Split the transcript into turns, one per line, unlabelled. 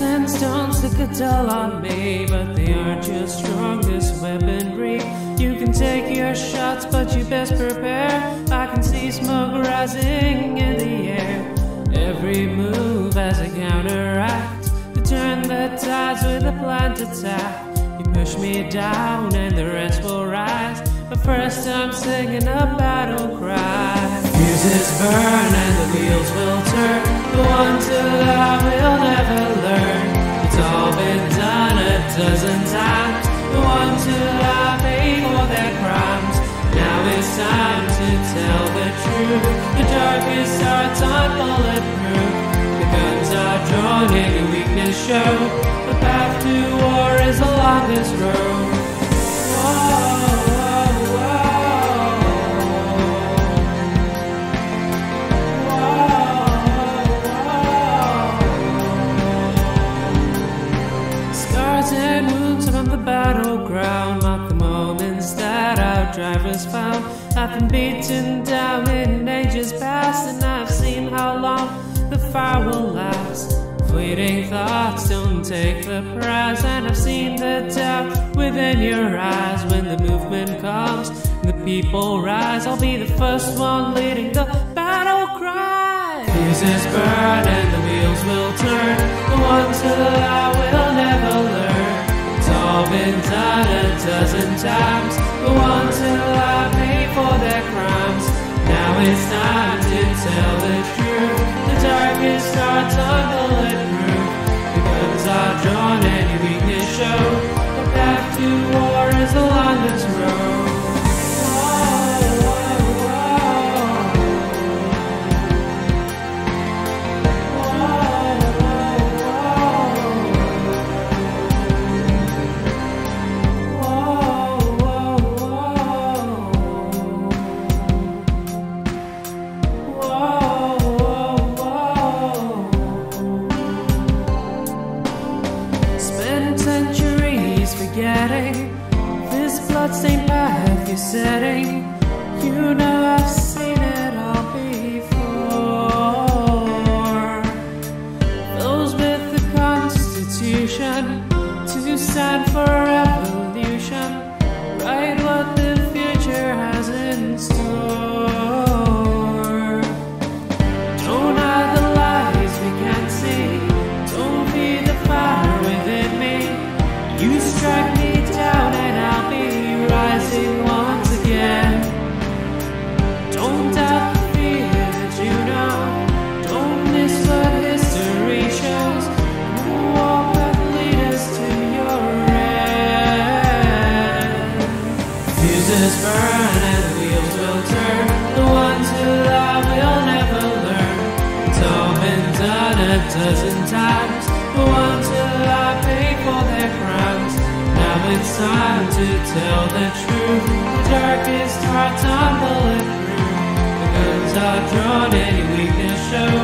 and stones look a dull on me, but they aren't your strongest weaponry. You can take your shots, but you best prepare. I can see smoke rising in the air. Every move has a counteract to turn the tides with a planned attack. You push me down, and the rest will rise. But first, I'm singing a battle cry. Fuses burn, and the wheels will turn. The one time to tell the truth. The darkest hearts are bulletproof. The guns are drawn, any weakness show. The path to war is the longest road. Battleground mark the moments that our drivers found. I've been beaten down in ages past, and I've seen how long the fire will last. Fleeting thoughts don't take the prize, and I've seen the doubt within your eyes when the movement comes. The people rise. I'll be the first one leading the battle cry. Fuses burn and the wheels will turn. The ones who I will never all been done a dozen times. The ones who I pay for their crimes. Now it's time to tell the truth. The darkest hearts are bulletproof. The guns are drawn, any weakness show. The path to war is the longest road. This bloodstained path you're setting. You know I've seen it all before. Those with the Constitution to stand for dozen times. The ones who lie pay for their crimes. Now it's time to tell the truth. The darkest hearts bulletproof. The guns are drawn, any weakness show.